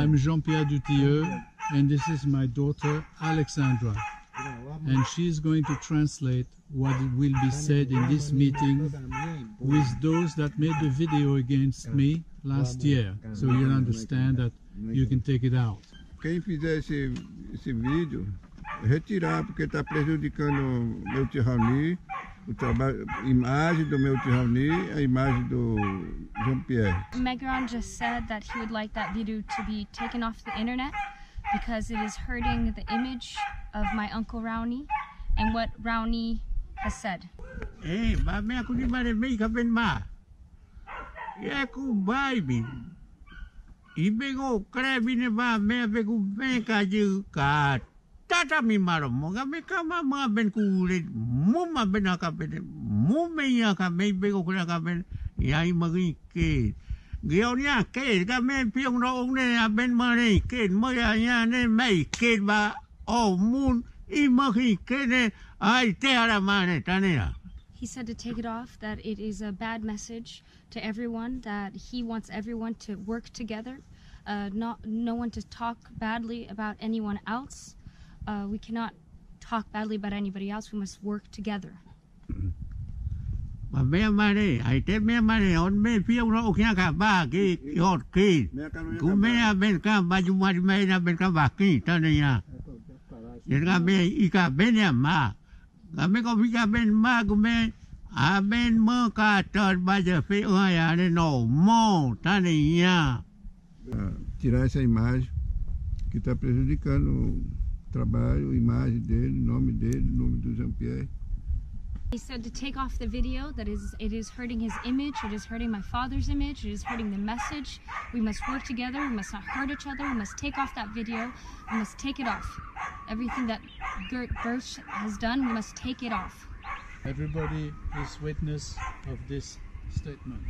I'm Jean-Pierre Dutilleux, and this is my daughter Alexandra. And she's going to translate what will be said in this meeting with those that made the video against me last year. So you'll understand that you can take it out. Quem fizer esse, esse vídeo, retirar, porque está prejudicando meu tio Raoni, Então, o trabalho, imagem do meu tio Raoni, é a imagem do Jean-Pierre. Megaron just said that he would like that video to be taken off the internet because it is hurting the image of my uncle Raoni and what Raoni has said. Ei, ba me acudi mais bem que vem me E é com aku baby. Ibe o krebi ne ba me aku be kaju kat. maro mo ben mo mo ka ke ke ga me ro ong ne ben ke mo ya ya ne ke ba o mun i ke ne ai te ara he said to take it off that it is a bad message to everyone that he wants everyone to work together uh, not no one to talk badly about anyone else. Uh, we cannot talk badly about anybody else. We must work together. Ba me mare, ai o kia ka ba ki ki hot ki. Ku me a ben ka ba ju mari me na ben ka ba ki ta ne ya. Ye ka me i ka ben ya ma. Ka me ko vi ka a no mo ta ne ya. Tirar essa imagem que está prejudicando trabalho, imagem dele, nome dele, nome do Jean-Pierre. He said to take off the video, that is, it is hurting his image, it is hurting my father's image, it is hurting the message. We must work together, we must not hurt each other, we must take off that video, we must take it off. Everything that Gert Birch has done, we must take it off. Everybody is witness of this statement.